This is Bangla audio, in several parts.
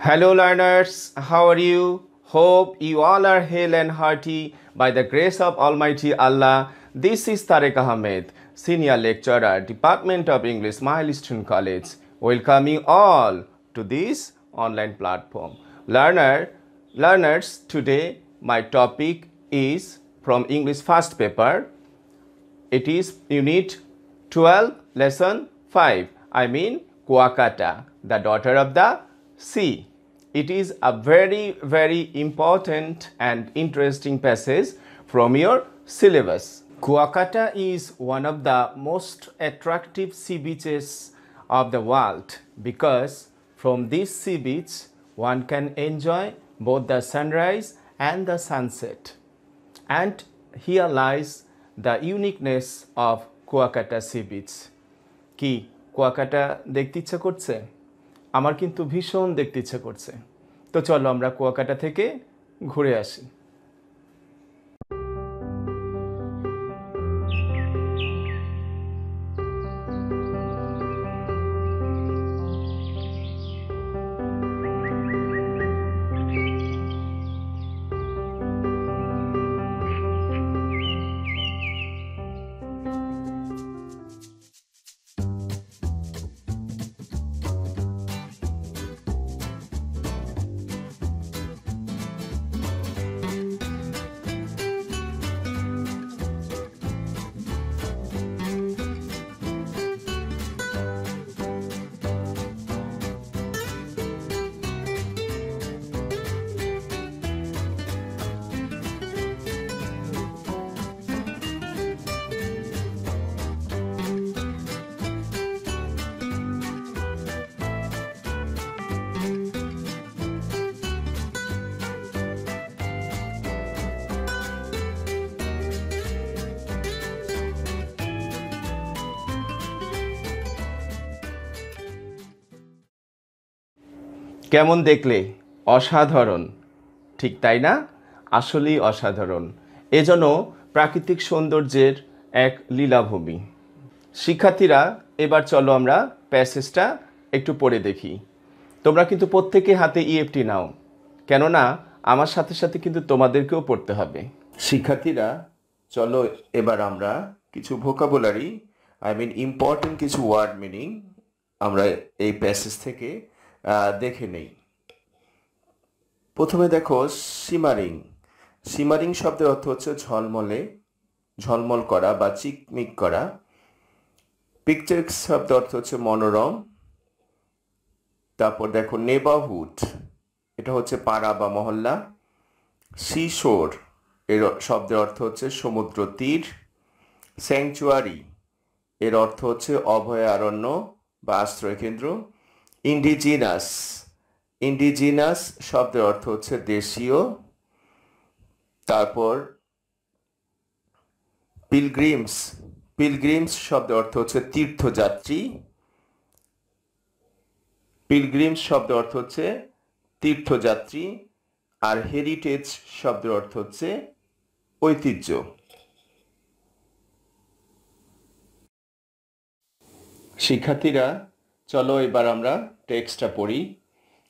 Hello, learners. How are you? Hope you all are hale and hearty by the grace of Almighty Allah. This is Tarek Ahmed, Senior Lecturer, Department of English, Milestone College. Welcome you all to this online platform. Learner, learners, today my topic is from English first paper. It is Unit 12, Lesson 5. I mean, Kuakata, the daughter of the sea. It is a very, very important and interesting passage from your syllabus. Kuakata is one of the most attractive sea beaches of the world because from this sea beach one can enjoy both the sunrise and the sunset. And here lies the uniqueness of Kuakata sea beach কি কুয়াকাটা দেখতে ইচ্ছা আমার কিন্তু ভীষণ দেখতে ইচ্ছা করছে। তো চলো আমরা কুয়াকাটা থেকে ঘুরে আসি। কেমন দেখলে? অসাধারণ। ঠিক তাই না? আসলেই অসাধারণ। এজন্য প্রাকৃতিক সৌন্দর্যের এক লীলাভূমি। শিক্ষার্থীরা, এবার চলো আমরা প্যাসেজটা একটু পড়ে দেখি। তোমরা কিন্তু প্রত্যেকে হাতে ইএফটি নাও। কেননা, আমার সাথে সাথে কিন্তু তোমাদেরকেও পড়তে হবে। শিক্ষার্থীরা, চলো এবার আমরা কিছু ভোকাবুলারি আই মিন ইম্পর্টেন্ট কিছু ওয়ার্ড মিনিং আমরা এই প্যাসেজ থেকে দেখে নেই। প্রথমে দেখো, সিমারিং। সিমারিং শব্দের অর্থ হচ্ছে ঝলমলে, ঝলমল করা বা চিকমিক করা। পিকচার শব্দের অর্থ হচ্ছে মনোরম। তারপর দেখো নেবারহুড এটা হচ্ছে পাড়া বা মহল্লা। সিশোর এর শব্দের অর্থ হচ্ছে সমুদ্র তীর। স্যাংচুয়ারি এর অর্থ হচ্ছে অভয়ারণ্য বা আশ্রয় কেন্দ্র ইন্ডিজিনাস ইন্ডিজিনাস শব্দের অর্থ হচ্ছে দেশীয়। তারপর পিলগ্রিমস পিলগ্রিমস শব্দের অর্থ হচ্ছে তীর্থযাত্রী। পিলগ্রিমস শব্দের অর্থ হচ্ছে তীর্থযাত্রী। আর হেরিটেজ শব্দের অর্থ হচ্ছে ঐতিহ্য। শিক্ষার্থীরা চলো এবার আমরা টেক্সটটা পড়ি।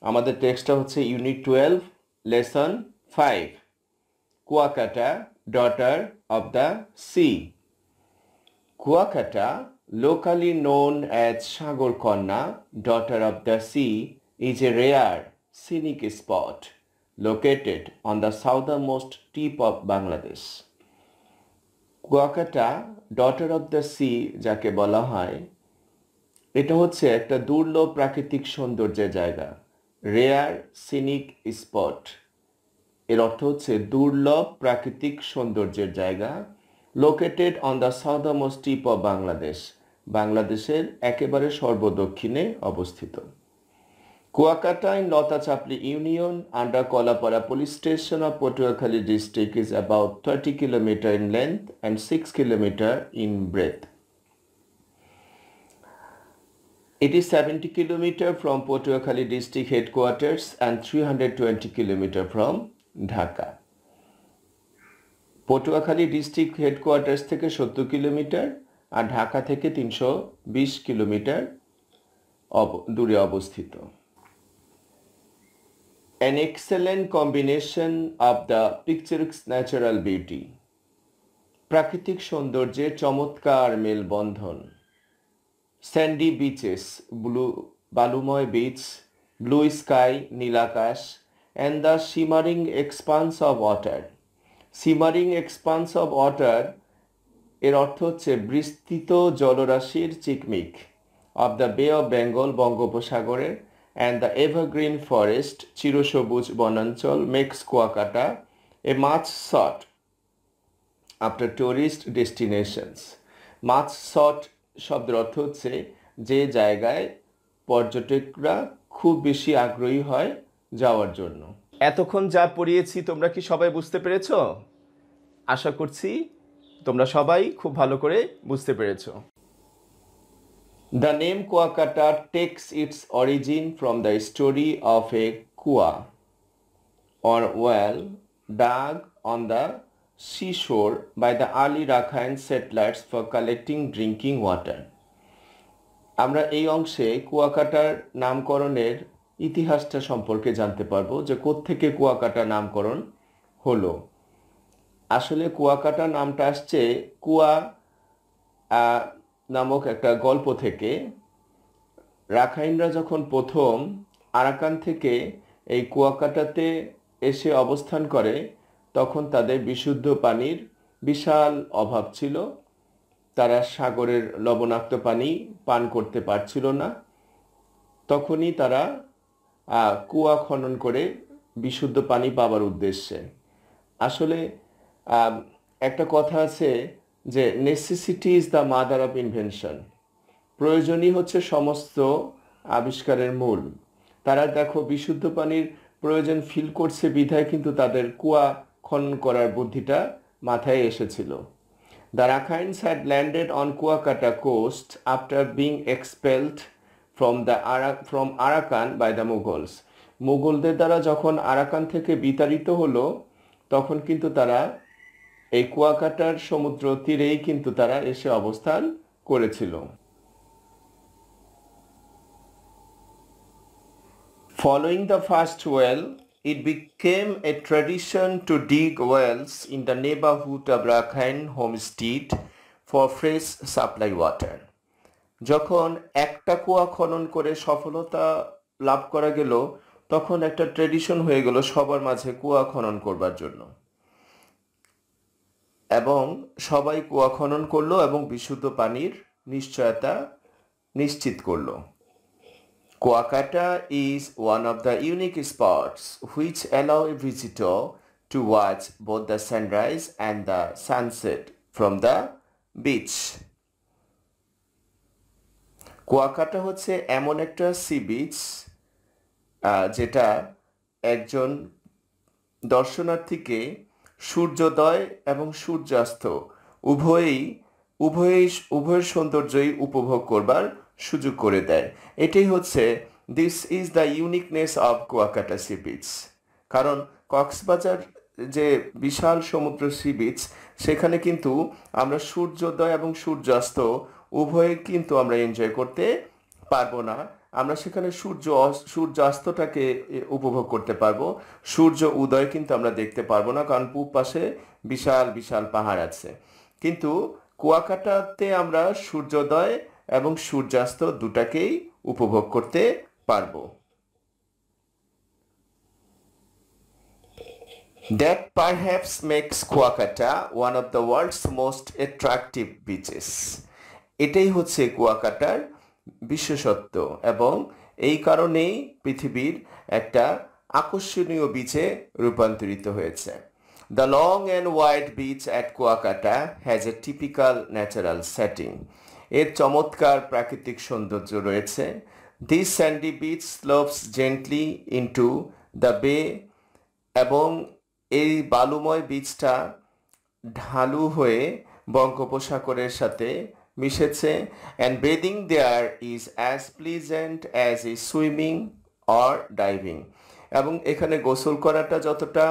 আমাদের টেক্সটটা হচ্ছে unit twelve lesson five Kuakata daughter of the sea Kuakata locally known as সাগর কন্যা daughter of the sea is a rare scenic spot located on the southernmost tip of Bangladesh Kuakata daughter of the sea যাকে বলা হয় এটা হচ্ছে একটা দুর্লভ প্রাকৃতিক সৌন্দর্যের জায়গা রেয়ার সিনিক স্পট এর অর্থ হচ্ছে দুর্লভ প্রাকৃতিক সৌন্দর্যের জায়গা located on the southernmost tip of Bangladesh বাংলাদেশের একেবারে সর্বদক্ষিণে অবস্থিত। Kuakata in Lata Chapli union under Kalapara police station of Patuakhali district is about thirty kilometre in length and six kilometre in breadth It is 70 kilometer from Patuakhali district headquarters and 320 kilometer from Dhaka. Patuakhali district headquarters থেকে সত্তর কিলোমিটার আর ঢাকা থেকে তিনশো বিশ কিলোমিটার দূরে অবস্থিত an excellent combination of the picturesque natural beauty প্রাকৃতিক সৌন্দর্যের চমৎকার মেলবন্ধন স্যান্ডি বিচেস ব্লু বালুময় beach blue sky নীলাকাশ and the shimmering expanse of water shimmering expanse of water এর অর্থ হচ্ছে বিস্তৃত জলরাশির চিকমিক of the bay of Bengal বঙ্গোপসাগরের অ্যান্ড দ্য এভারগ্রিন ফরেস্ট চিরসবুজ বনাঞ্চল makes Kuakata a much sought after tourist destinations much sought শব্দের অর্থ হচ্ছে যে জায়গায় পর্যটকরা খুব বেশি আগ্রহী হয় যাওয়ার জন্য। এতক্ষণ যা পড়িয়েছি তোমরা কি সবাই বুঝতে পেরেছ? আশা করছি তোমরা সবাই খুব ভালো করে বুঝতে পেরেছ। The name Kuakata takes its origin from the story of a kua or well dug on the seashore by the early Rakhine settlers for collecting drinking water. আমরা এই অংশে কুয়াকাটার নামকরণের ইতিহাসটা সম্পর্কে জানতে পারব যে কোত্থেকে কুয়াকাটা নামকরণ হলো আসলে কুয়াকাটা নামটা আসছে কুয়া নামক একটা গল্প থেকে রাখাইনরা যখন প্রথম আরাকান থেকে এই কুয়াকাটাতে এসে অবস্থান করে তখন তাদের বিশুদ্ধ পানির বিশাল অভাব ছিল। তারা সাগরের লবণাক্ত পানি পান করতে পারছিল না। তখনই তারা কুয়া খনন করে বিশুদ্ধ পানি পাবার উদ্দেশ্যে। আসলে একটা কথা আছে যে necessity is the mother of invention প্রয়োজনই হচ্ছে সমস্ত আবিষ্কারের মূল। তারা দেখো, বিশুদ্ধ পানির প্রয়োজন ফিল করছে বিধায় কিন্তু তাদের কুয়া খনন করার বুদ্ধিটা মাথায় এসেছিল। The Rakhines had landed on Kuakata coast after being expelled from the Ara from Arakan by the Mughals মুঘলদের দ্বারা যখন আরাকান থেকে বিতাড়িত হলো তখন কিন্তু তারা এই কুয়াকাটার সমুদ্র তীরেই কিন্তু তারা এসে অবস্থান করেছিল। Following the first well, it became a tradition to dig wells in the neighborhood of Rakhine homestead for fresh supply water. যখন একটা কুয়া খনন করে সফলতা লাভ করা গেল, তখন একটা ট্রেডিশন হয়ে গেল সবার মাঝে কুয়া খনন করবার জন্য এবং সবাই কুয়া খনন করল এবং বিশুদ্ধ পানির নিশ্চয়তা নিশ্চিত করল Kuakata is one of the unique spots which allow a visitor to watch both the sunrise and the sunset from the beach Kuakata হচ্ছে এমন একটা সি বিচ যেটা একজন দর্শনার্থীকে সূর্যোদয় এবং সূর্যাস্ত উভয়ই উভয়ই, উভয়ের সৌন্দর্যই উপভোগ করবার সুযোগ করে দেয়। এটাই হচ্ছে this is the uniqueness of Kuakata sea beach কারণ কক্সবাজার যে বিশাল সমুদ্র সি বিচ সেখানে কিন্তু আমরা সূর্যোদয় এবং সূর্যাস্ত উভয়ে কিন্তু আমরা এনজয় করতে পারব না। আমরা সেখানে সূর্য সূর্যাস্তটাকে উপভোগ করতে পারব। সূর্য উদয় কিন্তু আমরা দেখতে পারব না, কারণ পূব পাশে বিশাল বিশাল পাহাড় আছে। কিন্তু কুয়াকাটাতে আমরা সূর্যোদয় এবং সূর্যাস্ত দুটাকেই উপভোগ করতে পারব। That perhaps makes Kuakata one of the world's most attractive beaches. এটাই হচ্ছে কুয়াকাটার বিশেষত্ব এবং এই কারণেই পৃথিবীর একটা আকর্ষণীয় বিচে রূপান্তরিত হয়েছে। The long and wide beach at Kuakata has a typical natural setting এর চমৎকার প্রাকৃতিক সৌন্দর্য রয়েছে। This sandy beach slopes gently into the bay এবং এই বালুময় বীজটা ঢালু হয়ে বঙ্গোপসাগরের সাথে মিশেছে। And bathing there is as pleasant as a swimming or diving এবং এখানে গোসল করাটা যতটা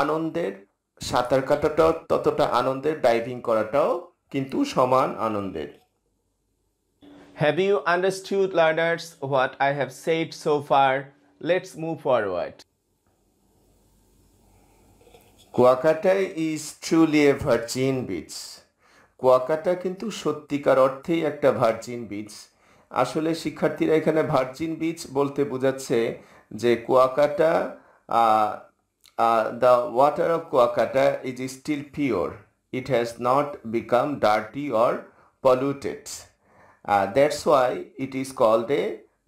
আনন্দের, সাঁতার কাটাটাও ততটা আনন্দের ডাইভিং করাটাও কিন্তু সমান আনন্দের। Have you understood, learners, what I have said so far? Let's move forward. Kuakata is truly a virgin beach Kuakata কিন্তু সত্যিকার অর্থেই একটা ভার্জিন বিচ আসলে শিক্ষার্থীরা এখানে ভার্জিন বিচ বলতে বোঝাচ্ছে যে Kuakata the water of Kuakata is still pure it has not become dirty or polluted that's why it is called a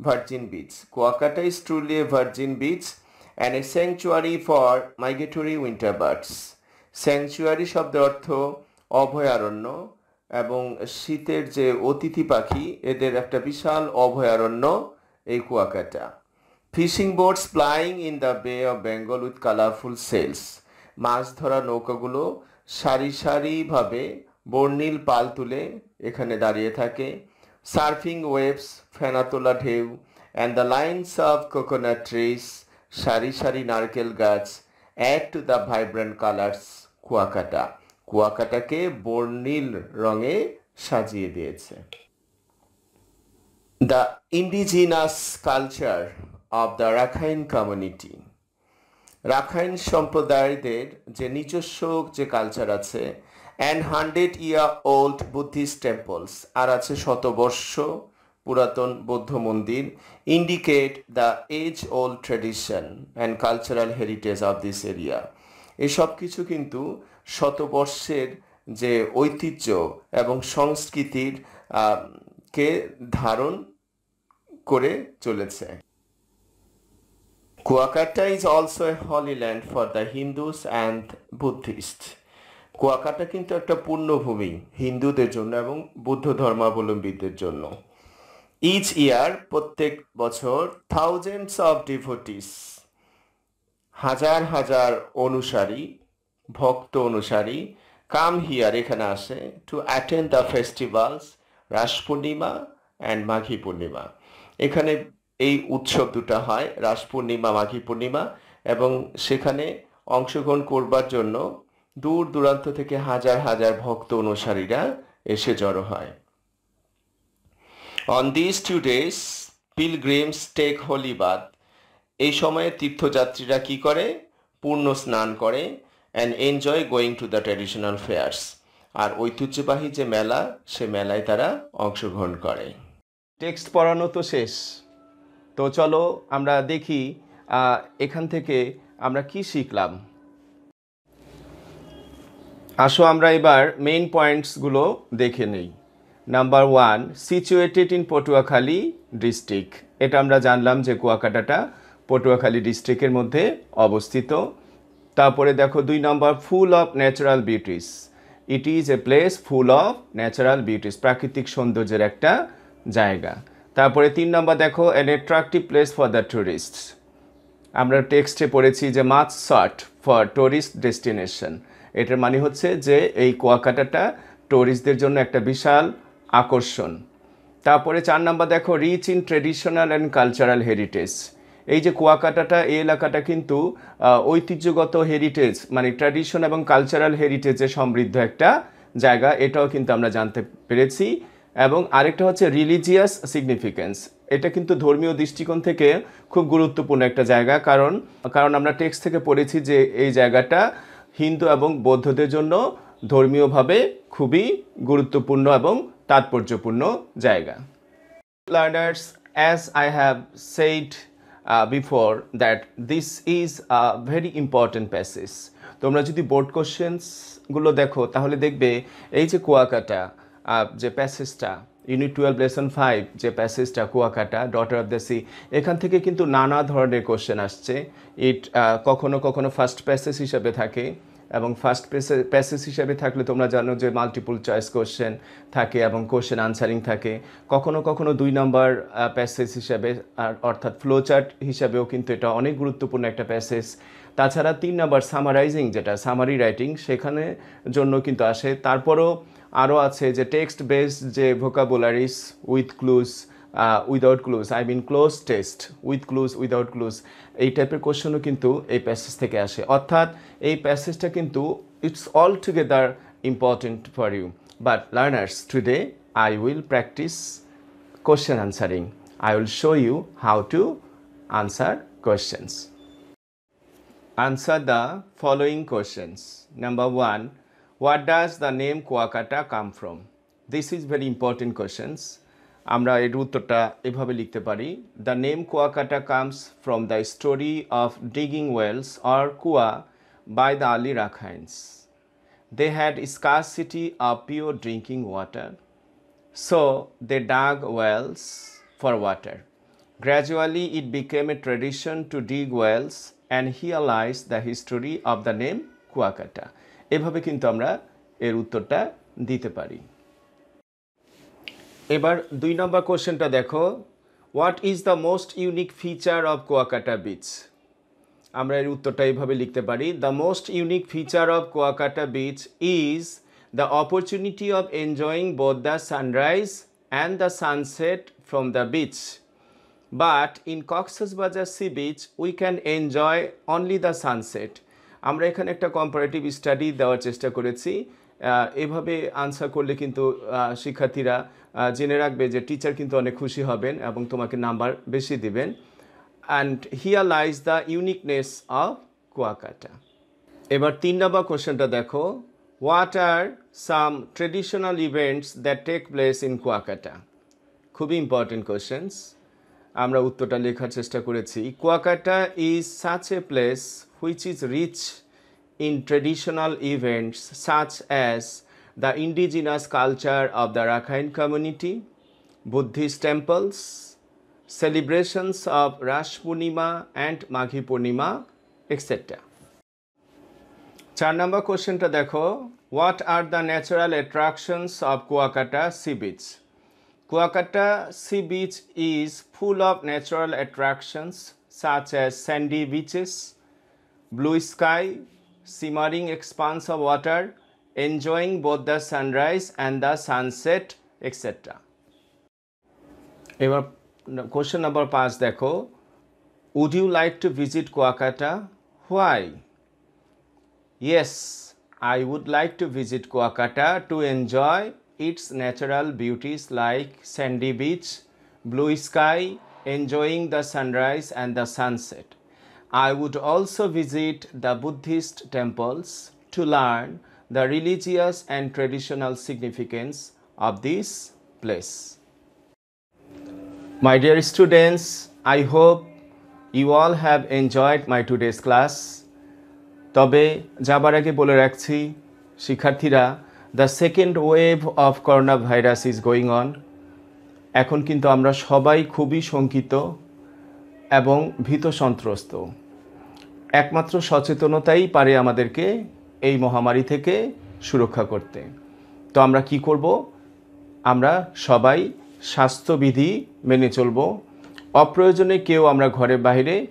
virgin beach Kuakata is truly a virgin beach and a sanctuary for migratory winter birds sanctuary শব্দের অর্থ অভয়ারণ্য এবং শীতের যে অতিথি পাখি, এদের একটা বিশাল অভয়ারণ্য এই Kuakata. Fishing boats flying in the bay of Bengal with colourful sails মাছ ধরা নৌকাগুলো সারি সারিভাবে বর্ণিল পাল তুলে এখানে দাঁড়িয়ে থাকে। সার্ফিং ওয়েভস, ফেনাতোলা ঢেউ and the lines of coconut trees সারি সারি নারকেল গাছ add to the vibrant colours Kuakata. কুয়াকাটাকে বর্ণিল রঙে সাজিয়ে দিয়েছে। The indigenous culture of the Rakhine community Rakhine সম্প্রদায়দের যে নিজস্ব যে কালচার আছে and hundred year old Buddhist temples আর আছে শতবর্ষ পুরাতন বৌদ্ধ মন্দির indicate the age old tradition and cultural heritage of this area এসব কিছু কিন্তু শতবর্ষের যে ঐতিহ্য এবং সংস্কৃতির কে ধারণ করে চলেছে। Kuakata is also a holy land for the Hindus and Buddhist Kuakata কিন্তু একটা পূর্ণভূমি হিন্দুদের জন্য এবং বুদ্ধ ধর্মাবলম্বীদের জন্য। ইচ ইয়ার প্রত্যেক বছর থাউজেন্ডস অফ ডিভোটিস হাজার হাজার অনুসারী, ভক্ত অনুসারী কাম হিয়ার এখানে আসে to attend the festivals Ras Purnima and Maghi Purnima. এখানে এই উৎসব দুটা হয়, রাস পূর্ণিমা, মাঘী পূর্ণিমা এবং সেখানে অংশগ্রহণ করবার জন্য দূর দূরান্ত থেকে হাজার হাজার ভক্ত অনুসারীরা এসে জড়ো হয়। On this two days pilgrims take holy bath এই সময়ে তীর্থযাত্রীরা কি করে? পূর্ণ স্নান করে and enjoy going to the traditional fairs আর ঐতিহ্যবাহী যে মেলা, সে মেলায় তারা অংশগ্রহণ করে। টেক্সট পড়ানো তো শেষ। তো চলো আমরা দেখি এখান থেকে আমরা কি শিখলাম। আসো আমরা এবার মেইন পয়েন্টসগুলো দেখে নেই। Number one situated in Patuakhali district এটা আমরা জানলাম যে কুয়াকাটাটা পটুয়াখালী ডিস্ট্রিক্টের মধ্যে অবস্থিত। তারপরে দেখো দুই নম্বর full of natural beauties it is a place full of natural beauties প্রাকৃতিক সৌন্দর্যের একটা জায়গা। তারপরে তিন নম্বর দেখো an attractive place for the tourist আমরা টেক্সটে পড়েছি যে much sought for tourist destination এটার মানে হচ্ছে যে এই কুয়াকাটাটা ট্যুরিস্টদের জন্য একটা বিশাল আকর্ষণ। তারপরে চার নাম্বার দেখো rich in traditional and cultural heritage এই যে কুয়াকাটাটা, এই এলাকাটা কিন্তু ঐতিহ্যগত হেরিটেজ মানে ট্র্যাডিশন এবং কালচারাল হেরিটেজে সমৃদ্ধ একটা জায়গা, এটাও কিন্তু আমরা জানতে পেরেছি। এবং আরেকটা হচ্ছে রিলিজিয়াস সিগনিফিকেন্স এটা কিন্তু ধর্মীয় দৃষ্টিকোণ থেকে খুব গুরুত্বপূর্ণ একটা জায়গা, কারণ কারণ আমরা টেক্সট থেকে পড়েছি যে এই জায়গাটা হিন্দু এবং বৌদ্ধদের জন্য ধর্মীয়ভাবে খুবই গুরুত্বপূর্ণ এবং তাৎপর্যপূর্ণ জায়গা। Learners as I have said before that this is a very important passage তোমরা যদি বোর্ড কোশ্চেন্সগুলো দেখো, তাহলে দেখবে এই যে কুয়াকাটা যে প্যাসেজটা ইউনিট টুয়েলভ লেসন ফাইভ যে প্যাসেজটা Kuakata daughter of the sea এখান থেকে কিন্তু নানা ধরনের কোশ্চেন আসছে। ইট কখনো কখনো ফার্স্ট প্যাসেজ হিসাবে থাকে এবং ফার্স্ট প্যাসেজ হিসাবে থাকলে তোমরা জানো যে মাল্টিপুল চয়েস কোশ্চেন থাকে এবং কোশ্চেন আনসারিং থাকে। কখনো কখনো দুই নম্বর প্যাসেজ হিসাবে, আর অর্থাৎ ফ্লো চার্ট হিসাবেও কিন্তু এটা অনেক গুরুত্বপূর্ণ একটা প্যাসেজ তাছাড়া তিন নম্বর সামারাইজিং যেটা সামারি রাইটিং সেখানে জন্য কিন্তু আসে। তারপরও আরও আছে যে টেক্সট বেসড যে vocabularies with clues without clues I mean cloze test with clues without clues এই টাইপের কোশ্চেনও কিন্তু এই প্যাসেজ থেকে আসে। অর্থাৎ এই প্যাসেজটা কিন্তু it's all together important for you but learners today I will practise question answering I will show you how to answer questions Answer the following questions. Number one, what does the name Kuakata come from? This is very important questions. আমরা এর উত্তরটা এভাবে লিখতে পারি the name Kuakata comes from the story of digging wells or kua by the early Rakhines they had scarcity of pure drinking water so they dug wells for water. Gradually, it became a tradition to dig wells, and here lies the history of the name Kuakata এভাবে কিন্তু আমরা এর উত্তরটা দিতে পারি। এবার দুই নম্বর কোশ্চেনটা দেখো। What is the most unique feature of Kuakata beach আমরা এর উত্তরটা এইভাবে লিখতে পারি। The most unique feature of Kuakata beach is the opportunity of enjoying both the sunrise and the sunset from the beach but in Cox's Bazar sea beach we can enjoy only the sunset আমরা এখানে একটা কম্পারেটিভ স্টাডি দেওয়ার চেষ্টা করেছি। এভাবে আনসার করলে কিন্তু শিক্ষার্থীরা জেনে রাখবে যে টিচার কিন্তু অনেক খুশি হবেন এবং তোমাকে নাম্বার বেশি দিবেন। And here lies the uniqueness of Kuakata. এবার তিন নম্বর কোশ্চেনটা দেখো। What are some traditional events that take place in Kuakata? খুবই ইম্পর্টেন্ট কোয়েশ্চেন্স আমরা উত্তরটা লেখার চেষ্টা করেছি। Kuakata is such a place which is rich in traditional events such as the indigenous culture of the Rakhine community Buddhist temples celebrations of Rash Purnima and Maghi Purnima, etc. চার নম্বর কোশ্চেনটা দেখো what are the natural attractions of Kuakata sea beach Kuakata sea beach is full of natural attractions such as sandy beaches, blue sky shimmering expanse of water, enjoying both the sunrise and the sunset etc. এবার কোশ্চেন নাম্বার পাঁচ দেখো। Would you like to visit Kuakata why yes I would like to visit Kuakata to enjoy its natural beauties like sandy beach blue sky enjoying the sunrise and the sunset I would also visit the Buddhist temples to learn the religious and traditional significance of this place. My dear students, I hope you all have enjoyed my today's class. তবে যাবার আগে বলে রাখছি শিক্ষার্থীরা the second wave of corona virus is going on এখন কিন্তু আমরা সবাই খুবই শঙ্কিত এবং ভীত সন্ত্রস্ত। একমাত্র সচেতনতাই পারে আমাদেরকে এই মহামারী থেকে সুরক্ষা করতে। তো আমরা কি করব? আমরা সবাই স্বাস্থ্যবিধি মেনে চলব। অপ্রয়োজনে কেউ আমরা ঘরে বাইরে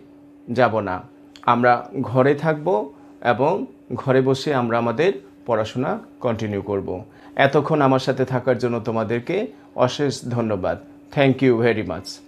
যাব না। আমরা ঘরে থাকব এবং ঘরে বসে আমরা আমাদের পড়াশোনা কন্টিনিউ করব। এতক্ষণ আমার সাথে থাকার জন্য তোমাদেরকে অশেষ ধন্যবাদ। Thank you very much